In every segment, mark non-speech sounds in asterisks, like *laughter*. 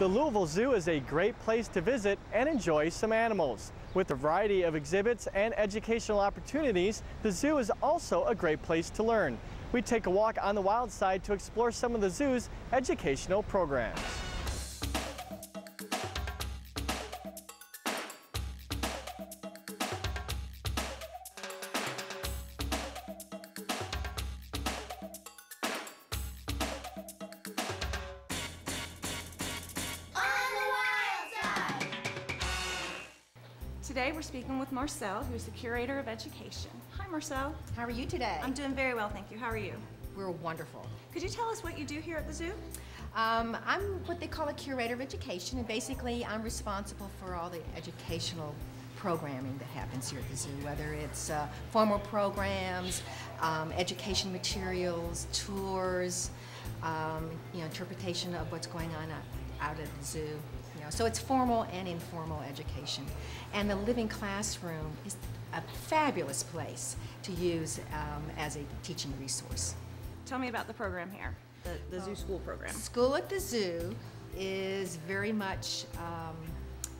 The Louisville Zoo is a great place to visit and enjoy some animals. With a variety of exhibits and educational opportunities, the zoo is also a great place to learn. We take a walk on the wild side to explore some of the zoo's educational programs. Today we're speaking with Marcel, who is the Curator of Education. Hi Marcel. How are you today? I'm doing very well, thank you. How are you? We're wonderful. Could you tell us what you do here at the zoo? Um, I'm what they call a curator of education, and basically I'm responsible for all the educational programming that happens here at the zoo, whether it's uh, formal programs, um, education materials, tours, um, you know, interpretation of what's going on out, out at the zoo. Know, so it's formal and informal education. And the living classroom is a fabulous place to use um, as a teaching resource. Tell me about the program here, the, the zoo school program. School at the Zoo is very much um,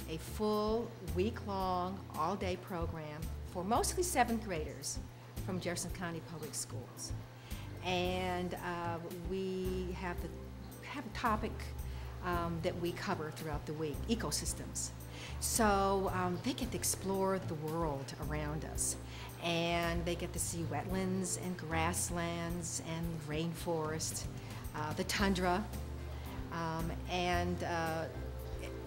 a full week-long, all-day program for mostly seventh graders from Jefferson County Public Schools. And uh, we have, the, have a topic um, that we cover throughout the week, ecosystems. So um, they get to explore the world around us. And they get to see wetlands and grasslands and rainforest, uh, the tundra, um, and uh,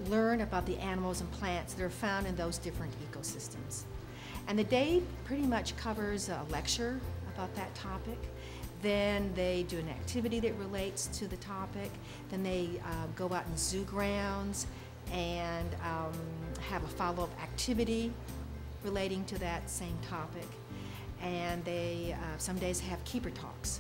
learn about the animals and plants that are found in those different ecosystems. And the day pretty much covers a lecture about that topic. Then they do an activity that relates to the topic. Then they uh, go out in zoo grounds and um, have a follow-up activity relating to that same topic. And they uh, some days have keeper talks.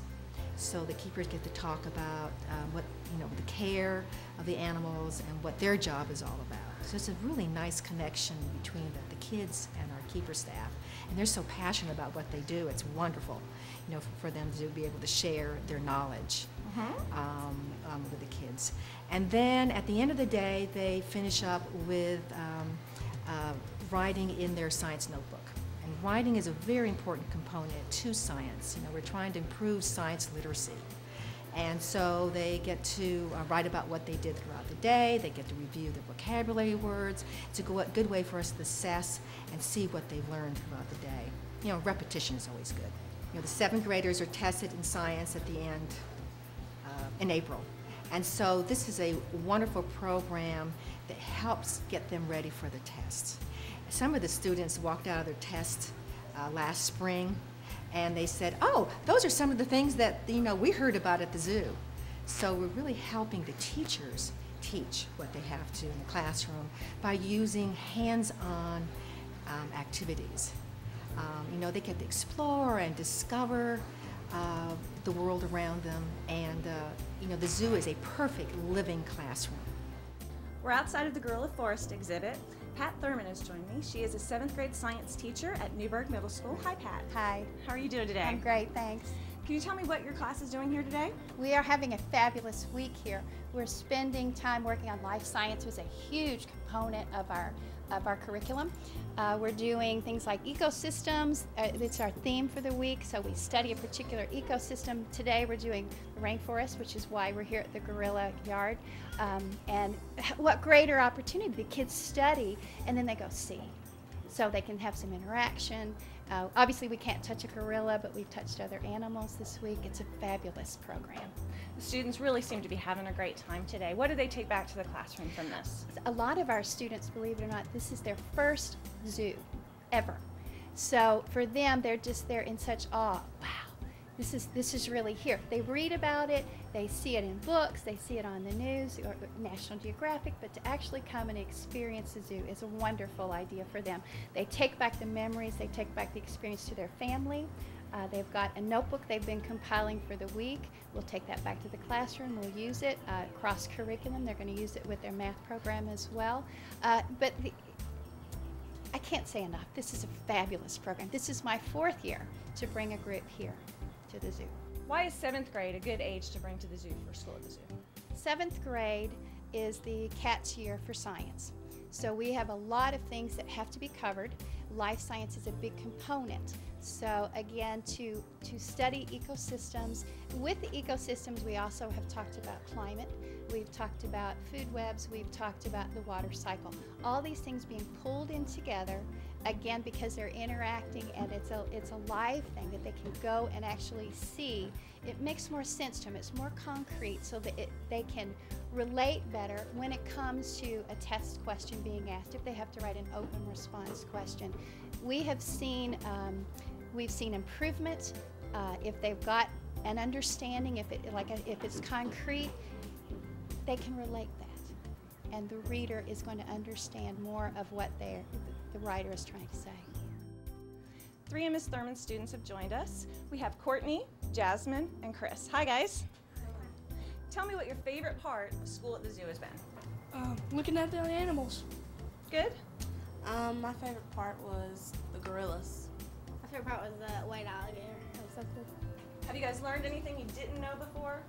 So the keepers get to talk about um, what you know the care of the animals and what their job is all about. So it's a really nice connection between the, the kids and our keeper staff, and they're so passionate about what they do. It's wonderful, you know, for them to be able to share their knowledge Mm-hmm. um, um, with the kids. And then at the end of the day, they finish up with um, uh, writing in their science notebook. And writing is a very important component to science. You know, we're trying to improve science literacy. And so they get to uh, write about what they did throughout the day. They get to review their vocabulary words. It's a good way for us to assess and see what they've learned throughout the day. You know, repetition is always good. You know, the seventh graders are tested in science at the end uh, in April. And so this is a wonderful program that helps get them ready for the tests. Some of the students walked out of their test uh, last spring and they said, oh, those are some of the things that you know we heard about at the zoo. So we're really helping the teachers teach what they have to in the classroom by using hands-on um, activities. Um, you know, they get to explore and discover uh, the world around them, and uh, you know, the zoo is a perfect living classroom. We're outside of the Gorilla Forest exhibit. Pat Thurman has joined me. She is a seventh grade science teacher at Newburg Middle School. Hi, Pat. Hi, How are you doing today? I'm great, thanks. Can you tell me what your class is doing here today? We are having a fabulous week here. We're spending time working on life science, is a huge component of our of our curriculum. Uh, we're doing things like ecosystems. Uh, it's our theme for the week, so we study a particular ecosystem. Today we're doing the rainforest, which is why we're here at the Gorilla Yard. Um, and *laughs* what greater opportunity! The kids study and then they go see. so they can have some interaction. Uh, obviously, we can't touch a gorilla, but we've touched other animals this week. It's a fabulous program. The students really seem to be having a great time today. What do they take back to the classroom from this? A lot of our students, believe it or not, this is their first zoo ever. So for them, they're just they're in such awe. Wow, this is this is really here. They read about it, they see it in books, they see it on the news or National Geographic, but to actually come and experience the zoo is a wonderful idea for them. They take back the memories, they take back the experience to their family. Uh, they've got a notebook they've been compiling for the week. We'll take that back to the classroom. We'll use it uh, cross curriculum. They're going to use it with their math program as well. Uh, but the, I can't say enough. This is a fabulous program. This is my fourth year to bring a group here to the zoo. Why is seventh grade a good age to bring to the zoo for school at the zoo? Seventh grade, is the CATS year for science. So we have a lot of things that have to be covered. Life science is a big component. So again, to, to study ecosystems, with the ecosystems we also have talked about climate, we've talked about food webs, we've talked about the water cycle. All these things being pulled in together, again because they're interacting and it's a, it's a live thing that they can go and actually see. It makes more sense to them, it's more concrete so that it, they can relate better when it comes to a test question being asked, if they have to write an open response question. We have seen um, We've seen improvement uh, if they've got an understanding, if it like a, if it's concrete, they can relate that, and the reader is going to understand more of what the writer is trying to say. Three of Ms. Thurman's students have joined us. We have Courtney, Jasmine, and Chris. Hi, guys. Tell me what your favorite part of school at the zoo has been. Um, looking at the animals. Good? Um, my favorite part was the gorillas My favorite part was the white alligator. something. Have you guys learned anything you didn't know before?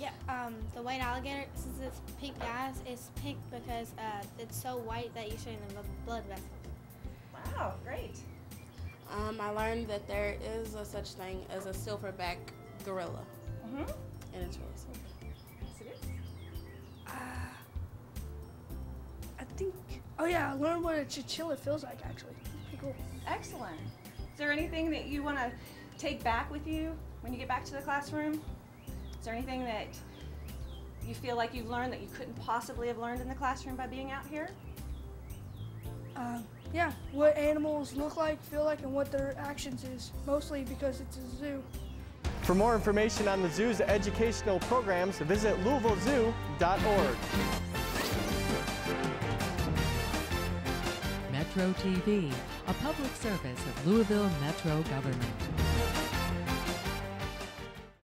Yeah, um, the white alligator, since it's pink eyes, it's pink because uh, it's so white that you see in the blood vessels. Wow, great. Um, I learned that there is a such thing as a silverback gorilla. Mm-hmm. And it's really silver. Yes, it is. Uh, I think, oh yeah, I learned what a chinchilla feels like actually. Cool. Excellent. Is there anything that you want to take back with you when you get back to the classroom? Is there anything that you feel like you've learned that you couldn't possibly have learned in the classroom by being out here? Um, yeah, what animals look like, feel like, and what their actions is, mostly because it's a zoo. For more information on the zoo's educational programs, visit louisvillezoo.org. Metro TV, a public service of Louisville Metro government.